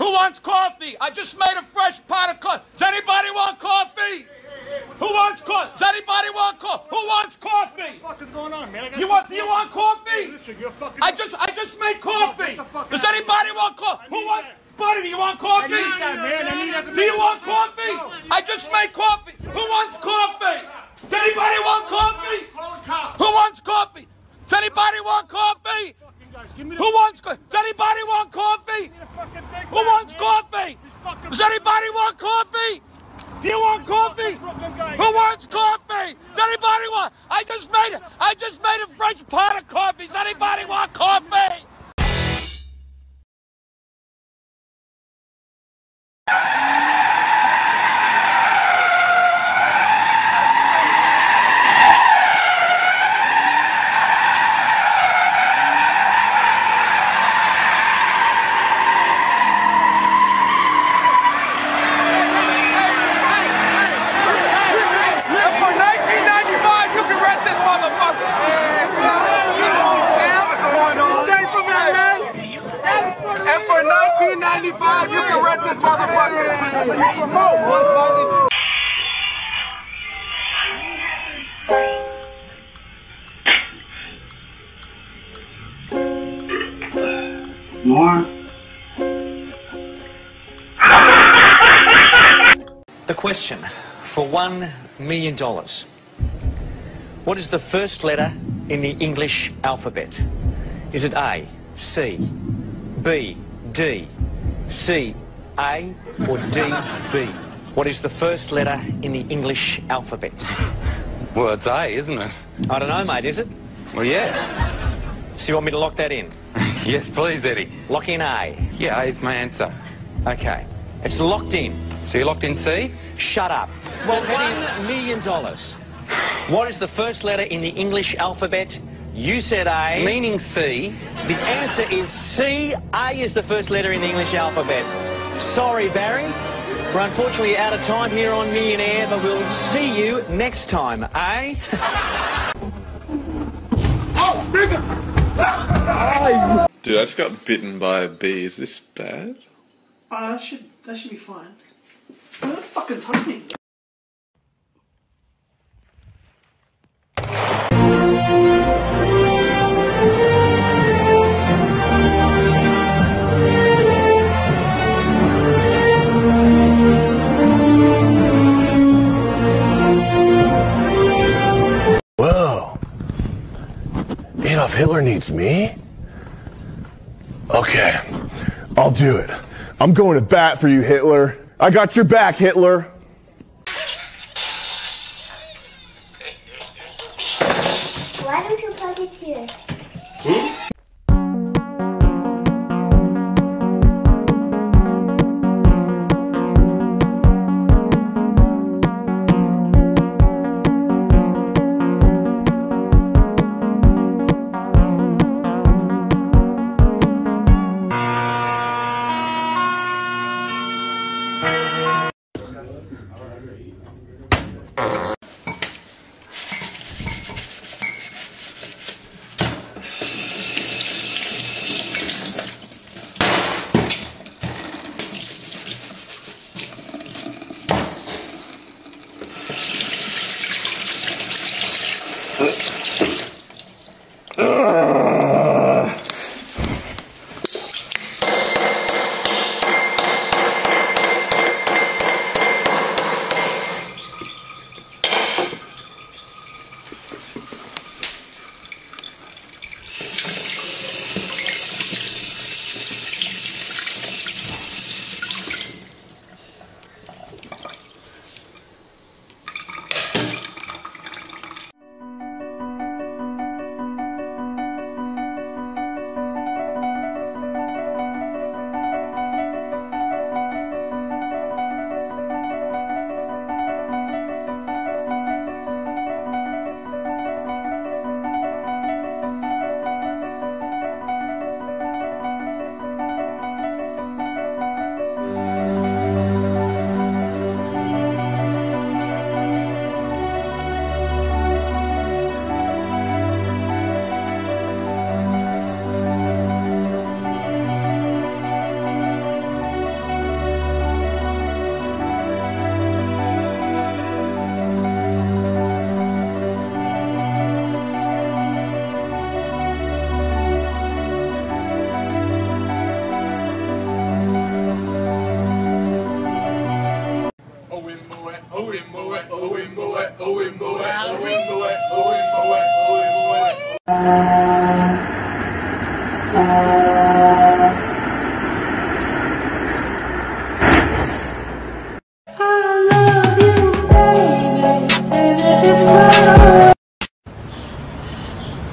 wants coffee? I just made a fresh pot of coffee. Does anybody want coffee? Who wants coffee? Does anybody want coffee? Who wants coffee? What the fuck is going on, man? You want? Do you want coffee? Listen, you're fucking. I just I just made coffee. Get the fuck Does anybody want coffee? Who wants? Buddy, do you want coffee? I need that, man. I need that Do you want coffee? No. I just made coffee. Who wants coffee? Does anybody want coffee? Call a cop. Who wants coffee? Does anybody want coffee? Fucking guys, give me the Who wants coffee? Does anybody want coffee? Who wants man. coffee? Does anybody want coffee? Do you want coffee? Who wants coffee? Does anybody want? I just made it. I just made a fresh pot of coffee. Does anybody want coffee? And for 1995, you can rent this motherfucker. And for 1995, you can rent this motherfucker. The question for one million dollars. What is the first letter in the English alphabet? Is it A, C, B, D, C, A, or D, B? What is the first letter in the English alphabet? Well, it's A, isn't it? I don't know, mate, is it? Well, yeah. So you want me to lock that in? yes, please, Eddie. Lock in A. Yeah, A is my answer. Okay. It's locked in. So you're locked in C? Shut up. Well, one million dollars. What is the first letter in the English alphabet? You said A. Meaning C. The answer is C. A is the first letter in the English alphabet. Sorry, Barry. We're unfortunately out of time here on Millionaire, but we'll see you next time, eh? Oh, Dude, I just got bitten by a bee. Is this bad? Uh, that should that should be fine. Don't fucking touch me. Hitler needs me? Okay, I'll do it. I'm going to bat for you, Hitler. I got your back, Hitler. Why don't you plug it here? Hmm?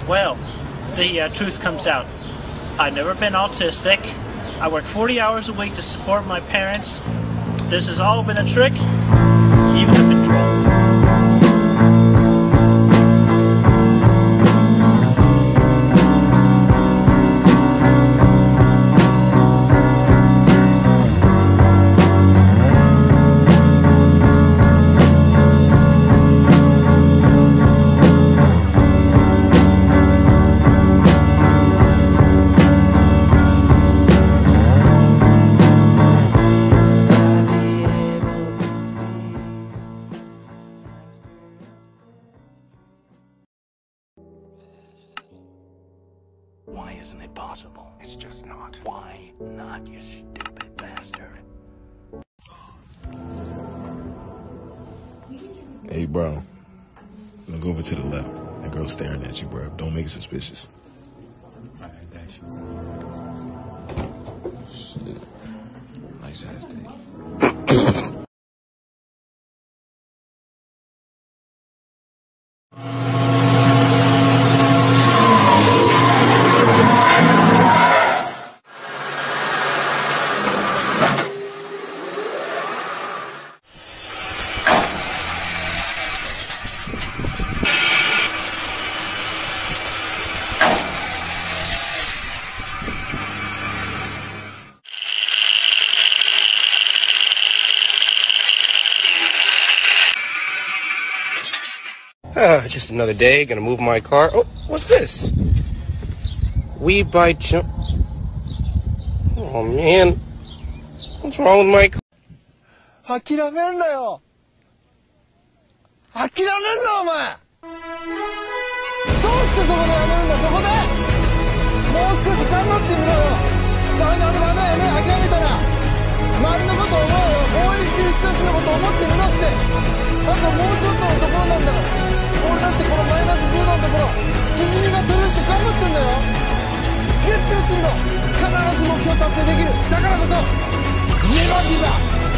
Well, the uh, truth comes out. I've never been autistic. I work 40 hours a week to support my parents. This has all been a trick even you stupid bastard? Hey, bro. Look over to the left. That girl's staring at you, bro. Don't make it suspicious. just another day. Gonna move my car. Oh, what's this? We buy jump. Oh man, what's wrong with my car? 諦めんなよ諦めんなお前どうしてそこでやめるんだそこでもう少し頑張ってみろよダメダメダメダメ諦めたら周りのこと思うよ応援してる人たちのこと思ってみろってあともうちょっとのところなんだから 俺だってこのマイナス10度のところ縮みが取れるって頑張ってんだよ。絶対するの。必ず目標達成できる。だからこそネバーギブアップ